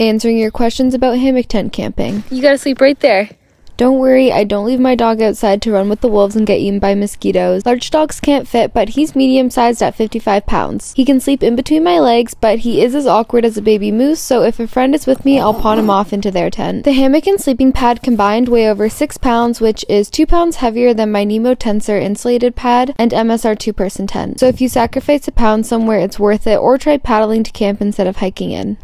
answering your questions about hammock tent camping. You gotta sleep right there. Don't worry, I don't leave my dog outside to run with the wolves and get eaten by mosquitoes. Large dogs can't fit, but he's medium sized at 55 pounds. He can sleep in between my legs, but he is as awkward as a baby moose, so if a friend is with me, I'll pawn him off into their tent. The hammock and sleeping pad combined weigh over 6 pounds, which is 2 pounds heavier than my Nemo Tensor insulated pad and MSR 2 person tent. So if you sacrifice a pound somewhere, it's worth it, or try paddling to camp instead of hiking in.